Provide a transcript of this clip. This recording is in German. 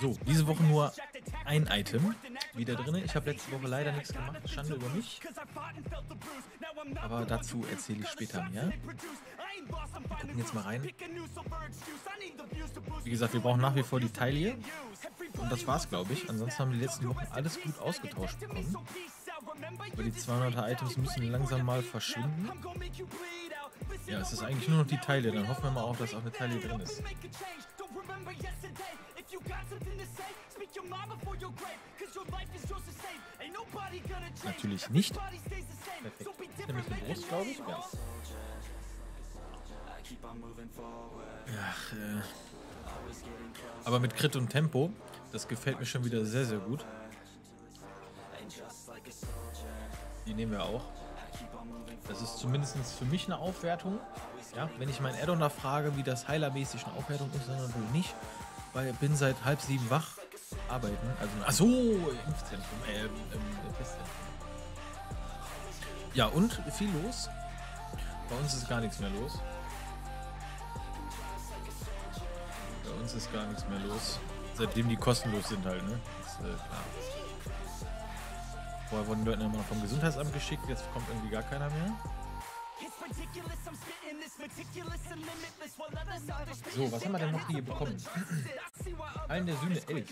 So, diese Woche nur ein Item wieder drin. Ich habe letzte Woche leider nichts gemacht. Schande über mich. Aber dazu erzähle ich später mehr. Wir gucken jetzt mal rein. Wie gesagt, wir brauchen nach wie vor die Taille. Und das war's, glaube ich. Ansonsten haben wir die letzten Wochen alles gut ausgetauscht bekommen. Aber die 200er Items müssen langsam mal verschwinden. Ja, es ist eigentlich nur noch die Teile. Dann hoffen wir mal auch, dass auch eine Teile drin ist. Natürlich nicht. Perfekt. Nämlich eine Brust, glaube ich. Ja. Ach, äh. Aber mit Crit und Tempo, das gefällt mir schon wieder sehr, sehr gut. Die nehmen wir auch. Das ist zumindest für mich eine Aufwertung. Ja, wenn ich meinen Addon da frage, wie das Heilermäßig eine Aufwertung ist, dann natürlich nicht, weil ich bin seit halb sieben wach arbeiten. Also, ach so, Impfzentrum, äh, ähm, Testzentrum. Ja, und viel los. Bei uns ist gar nichts mehr los. Bei uns ist gar nichts mehr los. Seitdem die kostenlos sind halt, ne? Das ist, äh, klar. Vorher wurden die Leute immer noch vom Gesundheitsamt geschickt, jetzt kommt irgendwie gar keiner mehr. So, was haben wir denn noch hier bekommen? Allen der Sühne 11.